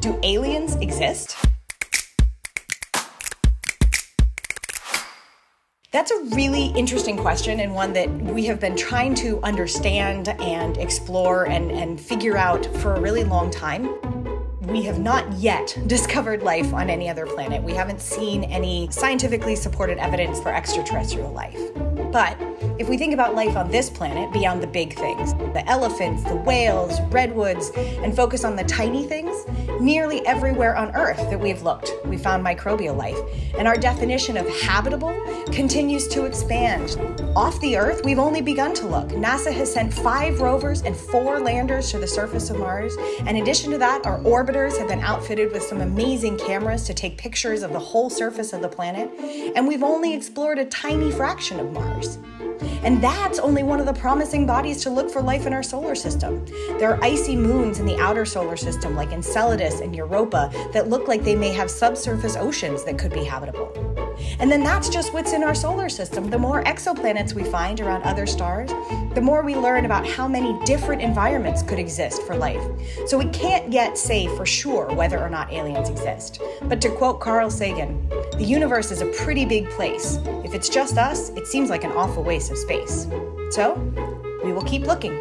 Do aliens exist? That's a really interesting question and one that we have been trying to understand and explore and, and figure out for a really long time. We have not yet discovered life on any other planet. We haven't seen any scientifically supported evidence for extraterrestrial life. But if we think about life on this planet beyond the big things, the elephants, the whales, redwoods, and focus on the tiny things, nearly everywhere on Earth that we've looked, we found microbial life. And our definition of habitable continues to expand. Off the Earth, we've only begun to look. NASA has sent five rovers and four landers to the surface of Mars. In addition to that, our orbiters have been outfitted with some amazing cameras to take pictures of the whole surface of the planet. And we've only explored a tiny fraction of Mars. And that's only one of the promising bodies to look for life in our solar system. There are icy moons in the outer solar system, like Enceladus and Europa, that look like they may have subsurface oceans that could be habitable. And then that's just what's in our solar system. The more exoplanets we find around other stars, the more we learn about how many different environments could exist for life. So we can't yet say for sure whether or not aliens exist. But to quote Carl Sagan, the universe is a pretty big place. If it's just us, it seems like an awful waste of space. So, we will keep looking.